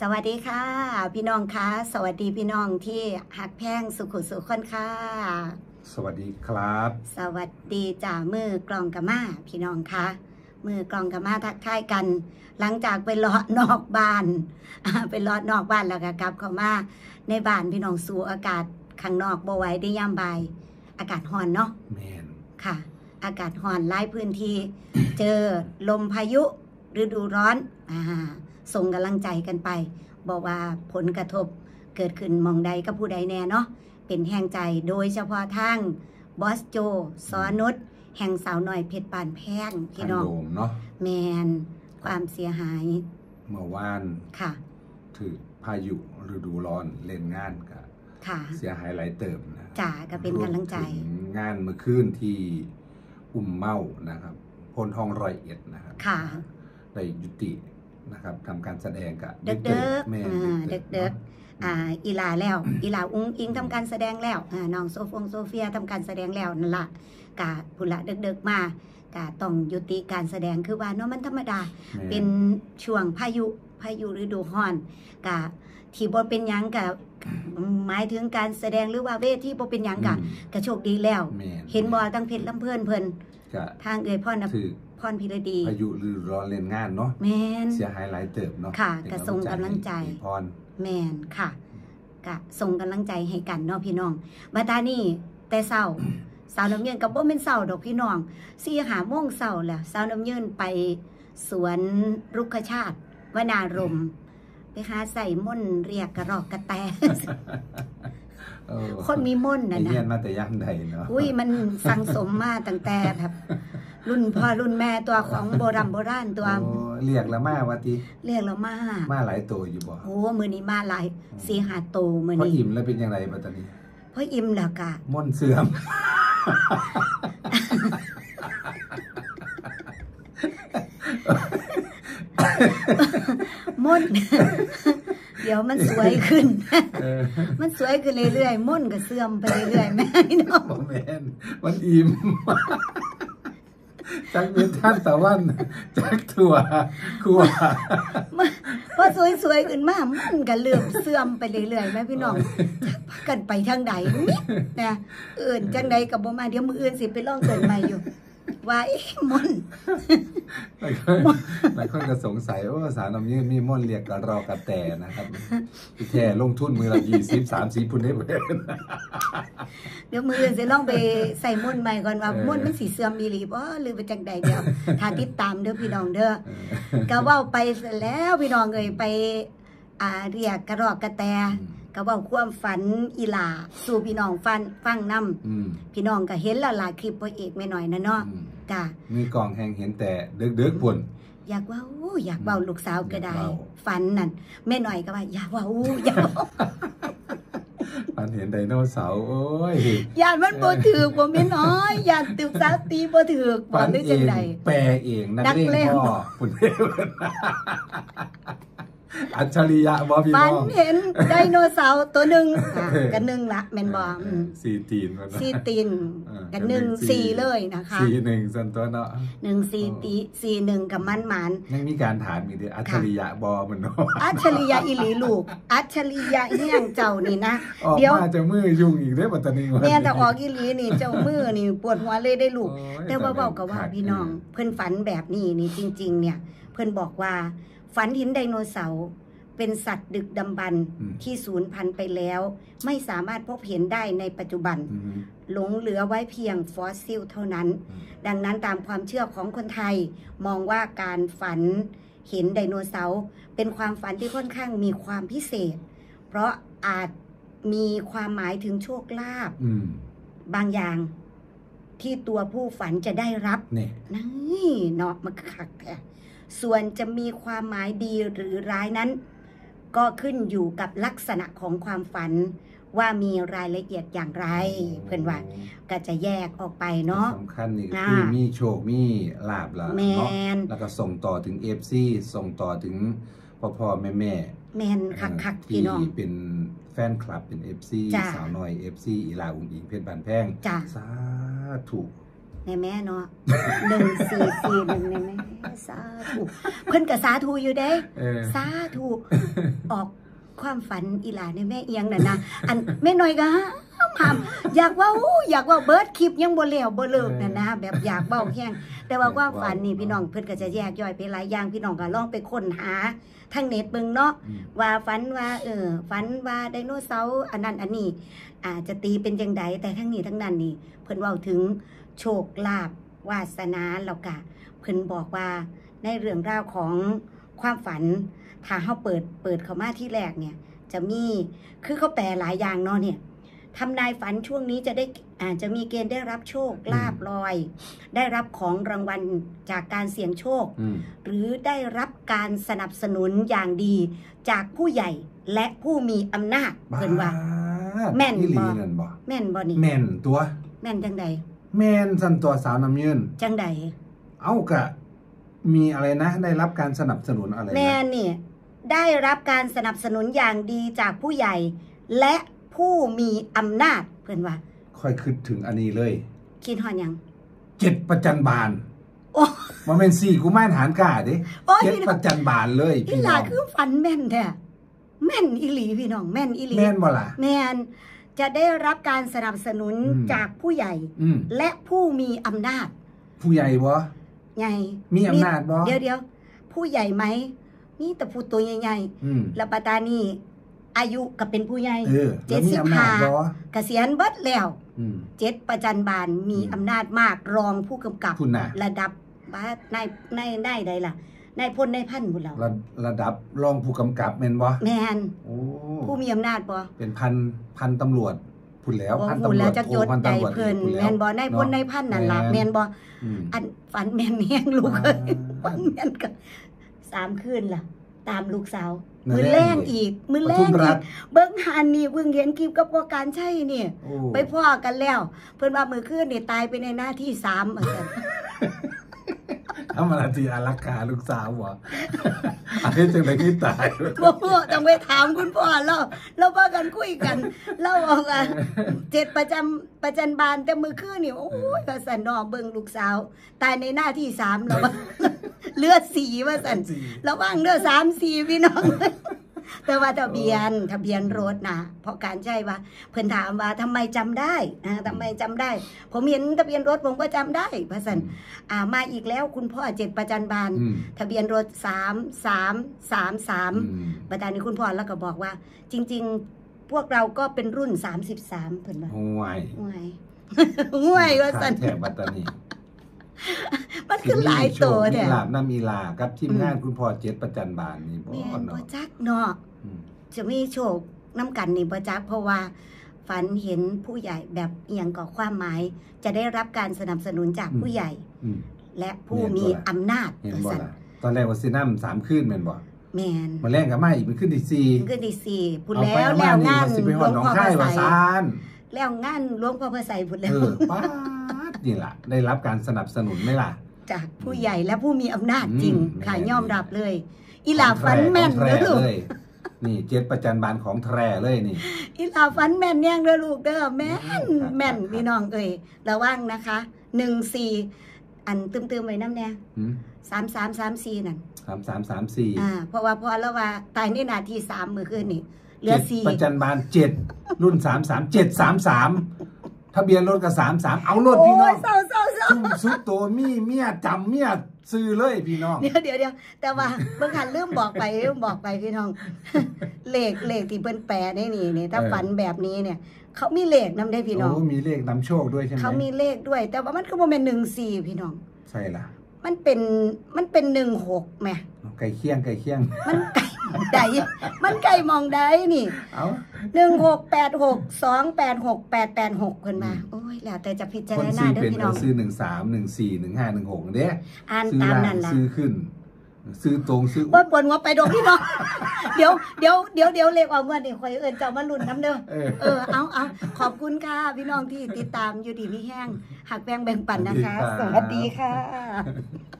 สวัสดีค่ะ พี่น้องคะสวัสดีพี่น้องที่หักแพงสุขุสุขคนค่ะ สวัสดีครับ สวัสดีจ่ามือกลองกะมาพี่น้องคะมือกลองกะมาทักทายกัน หลังจากไปเลาะนอกบ้านอ่าไปเลาะนอกบ้านแล้วก็กลับเข้ามาในบ้านพี่น้องสู่อากาศข้างนอกบ่ไหว้ได้ย่ำบายอากาศร้อนเนาะแมนค่ะ อากาศร้อนหลายพื้นที่ เจอลมพายุฤดูร้อนอ่า ส่งกำลังใจกันไปบอกว่าผลกระทบเกิดขึ้นหมองใดกับผู้ใดแน่เนาะเป็นแห่งใจโดยเฉพาะทางบอสโจสอนุชแห่งสาวหน่อยเพชรปานแพงพี่ทางน้องโดมเนาะแมนความเสียหาย เมื่อวานค่ะ ถือพายุฤดูร้อนเล่นงานก็ค่ะเสียหายหลายเติมนะจ่าก็เป็นกำลังใจรวมถึงงานเมื่อคืนที่อุ่มเมานะครับพลทองร้อยเอ็ดนะครับค่ะได้ยุติ นะครับทำการแสดงกับเด็กเด็กแม่อ่าเด็กเด็กนาะอ่าอีหลาแล้วอีหลาอุ้งอิงทำการแสดงแล้วอ่าน้องโซฟงโซเฟียทำการแสดงแล้วนั่นละกะพุละเด็กๆมากะต้องยุติการแสดงคือว่าเนาะมันธรรมดาแม่เป็นช่วงพายุพายุฤดูร้อนกะที่บ่เป็นหยังกะหมายถึงการแสดงหรือว่าเวทีบ่เป็นหยังกะอืมกะโชคดีแล้วแม่เห็นบ่ตั้งเพชรลำเพิ่นเพิ่นก็ทางเอ่ยพ่อนะถือพ รพิรดีพายุฤดูร้อนเล่นงานเนาะแม่นเสียหายหลายเติบเนาะค่ะเป็นกระทรวงกำลังใจให้พรแม่นค่ะกะส่งกำลังใจให้กันเนาะพี่น้องบัดตานี่แต่เศร้าสาวน้ำยืนกับบ่เป็นเศร้าดอกพี่น้องสี่หาโมงเศร้าแหละสาวน้ำยืนไปสวนรุกขชาติวนารมณ์ไปหาใส่ม่นต์เรียกกระรอกกระแตเออคนมีม่นต์ไอ้น่ะเฮียนนะมาแต่ย่างใดเนาะอุ้ยมันสังสมมาตั้งแต่แบบ รุ่นพ่อรุ่นแม่ตัวของโบราณโบราณตัว โอ้เรียกแล้วมาว่าติเรียกเรามามาหลายตัวอยู่บ่โอ้มือนี้มาหลายสีหาโตวมือพอนี้อิ่มแล้วเป็นยังไงบัดตอนนี้เพราะอิ่มแล้วกะม่วนเสื่อม ม่น เดี๋ยวมันสวยขึ้น เออมันสวยขึ้นเรื่อยๆม่นก็เสื่อมไปเรื่อยๆแม่พี่น้อง บ่แม่นมันอิ่ม จักเป็นท่านตะวันจักถั่วครัวพอสวยๆขึ้นมามันก็เลื่อมเสื่อมไปเรื่อยๆแม่พี่น้องพากันไปทางใดมิดนะเอื่นจังใดกับบ่มาเดี๋ยวมืออื่นสิไปลองเกินใหม่อยู่ ว่าเอ๊ะม่นหลายคนหลายคนก็สงสัยว่าสารน้ำยืนมีม่วนเรียกกระรอกระแตนะครับที่แท้ลงทุนมือละ20 30พุ่นได้เพิ่นเดี๋ยวมืออื่นสิลองไปใส่ม่นใหม่ก่อนว่าเออม่นมันสิเสื่อมอีหลีบ่หรือไปจังใดเดี๋ยวถ้าติดตามเด้อพี่น้องเด้อก็เว้าไปเสร็จแล้วพี่น้องเอ่ยไปอ่าเรียกกระรอกกระแตก็เว้าความฝันอีหลาสู่พี่น้องฟังฟังนํอืมพี่น้องก็เห็นและล่ะคลิปพ่อเอกแม่น้อยนะเนาะอืม จ้ะมีกล่องแห่งเห็นแต่เด็กๆปุ่นอยากเว่าอู้อยากเว้าลูกสาวก็ได้อยากเว้าฝันนั่นแม่น้อยก็ว่า อยากเว้าอู้อยากเว้ามันเห็นไดโนเสาร์โอ้ยญาติมันบ่ถูกบ่แม่น้อยญาติตึกสาวตีบ่ถูกบ่ฝันได้เอจังงไดแปลเองนักนักเลเลงงพ่อปุ่นเทพ อัจฉริยะบอพี่ฝันน้องเห็นไดโนเสาร์ตัวหนึงอะก็หนึ่งละแม่นบ่เออือมสี่ตีนมันเนอะสี่ตีนเออกันหนึ่งเป็นสี่สี่เลยนะคะสี่หนึ่งสันตัวเนาะหนึ่งสี่ตีสี่หนึ่งกับมันหมานยังมีการถามอีกดิอัจฉริยะบอมันเนาะอัจฉริยะอิหลีลูก อัจฉริยะเฮียงเจ้านี่นะออกเดี๋ยวมาจะมือยุ่งอีกได้อปัตตานีวันแม่แต่ออกอิหลีนี่เจ้ามือนี่ปวดหัวเลยได้ลูกโอ้ยแต่ว่าเบากับว่าขาดพี่น้องเพื่อนฝันแบบนี้นี่จริง ๆ เนี่ย เพื่อนบอกว่า ฝันเห็นไดโนเสาร์เป็นสัตว์ดึกดำบรรพ์อืมที่สูญพันธุ์ไปแล้ว ไม่สามารถพบเห็นได้ในปัจจุบันอืมหลงเหลือไว้เพียงฟอสซิลเท่านั้นอืมดังนั้นตามความเชื่อของคนไทย มองว่าการฝันเห็นไดโนเสาร์เป็นความฝันที่ค่อนข้างมีความพิเศษ เพราะอาจมีความหมายถึงโชคลาภอืมบางอย่างที่ตัวผู้ฝันจะได้รับเนี่ยนี่เนาะมันคักแท้ ส่วนจะมีความหมายดีหรือร้ายนั้น ก็ขึ้นอยู่กับลักษณะของความฝัน ว่ามีรายละเอียดอย่างไร เพื่อนว่าก็จะแยกออกไปเนาะสำคัญนี่ก็อ่าคือมีโชคมีลาบละแมเนาะนแล้วก็ส่งต่อถึงเอฟซีส่งต่อถึงพ่อพ่อแม่แม่แมนคักคักๆพี่ที่น้องเป็นแฟนคลับเป็นเอฟซีจ้ะสาวน้อยเอฟซีอีลาอุงอิงเพชรบานแพงจ้ะสาธุ ในแม่เนาะหนึ่งสี่สี่หนึ่งในแม่สาธุเพิ่นกับสาธุอยู่เด้เออสาธุออกความฝันอีหลาในแม่เอียงน่ะนะอันแม่น้อยก็ห้ามอยากเว่าอู้อยากเว่าเบิร์ดคลิปยังบ่แล้วบ่เลิกน่ะนะแบบอยากเว้าแห้งแต่ว่าความฝันนี่พี่น้องเพิ่นก็จะแยกย่อยไปหลายอย่างพี่น้องก็ลองไปค้นหาทางเน็ตเบิ่งเนาะอืมว่าฝันว่าเออฝันว่าไดโนเสาร์อันนั้นอันนี้อาจจะตีเป็นจังใดแต่ทั้งนี้ทั้งนั้นนี่เพิ่นเว้าถึง โชคลาภวาสนาแล้วก็เพิ่นบอกว่าในเรื่องราวของความฝัน ถ้าเฮาเปิดเปิดเข้ามาที่แรกเนี่ย จะมีคือเขาแปลหลายอย่างเนาะเนี่ยทำนายฝันช่วงนี้จะได้อาจจะมีเกณฑ์ได้รับโชคลาภลอย ได้รับของรางวัลจากการเสี่ยงโชคอืมหรือได้รับการสนับสนุนอย่างดีจากผู้ใหญ่และผู้มีอำนาจเพิ่นว่า แม่นอีหลีบ่นั่นบ่แม่นบ่นี่แม่นตัว แม่นจังใด แม่นสันตัวสาวน้ำยืน จังใดเอ้ากะ มีอะไรนะ ได้รับการสนับสนุนอะไรนะแม่นี่ ได้รับการสนับสนุนอย่างดีจากผู้ใหญ่ และผู้มีอำนาจเพิ่นว่าค่อยคิดถึงอันนี้เลย คิดฮอดหยังเจ็ดประจันบานโอ้มันเป็นสี่กุมารฐานกาเด้โอ้ยเจ็ดพี่ปน้องระจันบานเลยอีพี่หน้ลาองคือฝันแม่นแท้แม่นอีหลีพี่น้องแม่นอีหลีแม่นบ่ล่ะแม่น จะได้รับการสนับสนุนอืม จากผู้ใหญ่ อืมและผู้มีอำนาจผู้ใหญ่บ่ใหญ่มีอำนาจบ่ เดี๋ยวเดี๋ยวผู้ใหญ่ไหมนี่แต่ผู้ตัวใหญ่อืมๆแล้วปาตานี่อายุก็เป็นผู้ใหญ่เออแล้วมีอำนาจบ่เกษียณเบิดแล้วอืม เจ็ดประจันบานมีอืมอำนาจมากรองผู้กำกับ คุณน่ะ ระดับบ้านายนายนายใดล่ะ นายพลนายพันบุญเราระระดับรองผู้กำกับแม่นบ่แมนโอ้ผู้มีอำนาจบ่เป็นพันพันตำรวจพูดแล้วบ่พันพูดตำรแล้ววจจักโทยศพันใดตำรวจเพิ่นพูดแมแล้วนบ่นายพลเนาะนายพันนั่นล่ะแม่นแมนบ่อืมอันฝันแม่นแฮงลูกเอ้ยอ่าฝันแม่นก็สามคืนล่ะ ตามลูกสาวมื้มืออแรแรกงอีอีกกมือปแรทุงมรัอีฐกเบิ่งหันนี่เพิ่งเห็นคลิปกับพวกการใช่นี่โอ้ไปพ่อกันแล้ว เพิ่นว่ามือคืนนี่ตายไปในหน้าที่สามเหมือนกัน ทำอะไรที่อารักขาลูกสาวบ่อันนี้จังได๋ที่ตายบ่พ่อต้องไปถามคุณพ่อเราเราพากันคุยกันเราบอกว่าเจ็ดประจำประจันบานแต่มือคืนนี่โอ้ยว่าสันนอเบิ่งลูกสาว ตายในหน้าที่สามแล้วว่าเหลือดสีว่าสันระวังเด้อสามสี่พี่น้อง แต่ว่าทะเบียนทะเบียนรถนะเพราะการใช่ว่า เพิ่นถามว่าทำไมจำได้นะทำไมจำได้ ผมเห็นทะเบียนรถผมก็จำได้พระสันอ่ามาอีกแล้วคุณพ่อเจ็ดประจันบานอืมทะเบียนรถสามสามสามสามอืมประธานนี้คุณพ่อแล้วก็บอกว่า จริง ๆ พวกเราก็เป็นรุ่นสามสิบสามเพิ่นว่าห่วยห่วยห่วยว่าสันแถบปัตตานี มันคือหลายตัวมีเนี่ยลาบน้ำมีลากับทีมอืมงานคุณพ่อเจ็ดประจันบานนี่บ่แม่นบ่เนาะจักเนาะอืมจะมีโชคน้ำกันนี่ประจักษ์เพราะว่าฝันเห็นผู้ใหญ่แบบเอียงก่อความหมาย จะได้รับการสนับสนุนจากผู้ใหญ่อืมและผู้เห็นบ่มีล่ะอำนาจเห็นว่าบ่ซั่นล่ะตอนแรกว่าสินำสามคืนแม่นบ่แมนมาแรงกับมาอีกเป็นขึ้นที่สี่ก็ดีสี่พูดเอาแล้ไปวเอาแล้มาวนี่งานว่าสิไปหฮลอวดงหนองพ่อพคาระยว่าไสยซานแล้วงานหลวงพ่อพระไสยพูดแล้เอวอป้าดนี่ล่ะ ได้รับการสนับสนุนไหมล่ะ จากผู้ใหญ่และผู้มีอำนาจจริงอืมค่ะแม่นยอมรับเลย อีหลาฝันแม่นของเด้อแท้ลูกเลยนี่เจ็ดประจันบานของแท้เลยนี่ อีหลาฝันแม่นแย่งเด้อลูกเด้อแม่นครับแม่นครับพี่น้องเอ้ยระวังนะคะหนึ่งสี่อันตึมๆไว้น้ำแน่หืมสามสามสามสี่นั่นสามสามสามสี่อ่าเพราะว่าพอแล้วว่าตายในนาทีสามมือคืนนี่เหลือเจ็ดสี่ประจันบานเจ็ดรุ่นสามสามเจ็ดสามสาม ทะเบียนรถกับสามสามเอารถโอ้พี่น้อยงเศร้าเศร้าเศร้าซุ่มซุดตัวมีเมียจำเมียซื้อเลยพี่น้อง เดี๋ยวเดี๋ยวเดี๋ยวแต่ว่าเบิ่งหันเริ่มบอกไปเริ่มบอกไปพี่น้องเลขเลขที่เพิ่นแปลได้นี่เนี่ยถ้าเออฝันแบบนี้เนี่ย เขามีเลขนำได้พี่น้องโอ้มีเลขนำโชคด้วยใช่ไหมเขามีเลขด้วย แต่ว่ามันก็บ่แม่นหนึ่งสี่พี่น้อง ใช่ล่ะ มันเป็นมันเป็นหนึ่งหกแหมไก่เคี่ยงไก่เคี่ยง มันไก่มองใดมันไก่มองใดนี่เอาหนึ่งหกแปดหกสองแปดหกแปดแปดหกเพิ่นมาอืมโอ้ย แล้วแต่จะพิจาครนณาซื้อเด้อเป็นพี่น้องซื้อหนึ่งสามหนึ่งสี่หนึ่งห้าหนึ่งหกเด้อ่านซื้อตามล่างนั่นล่ะซื้อขึ้น ซื้อตรงซื้อว่าปวดหัวไปโดนพี่น้องเดี๋ยวเดี๋ยวเดี๋ยวเดี๋ยวเลขออกเงินนี่คอยเอินเจ้ามาลุ้นน้ำเด้อเออเออเอาเอาขอบคุณค่ะพี่น้องที่ติดตามอยู่ดีมีแห้งหักแบงแบ่งปันนะคะสสวัวัสสดีดีครัค่ะ